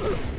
Ugh!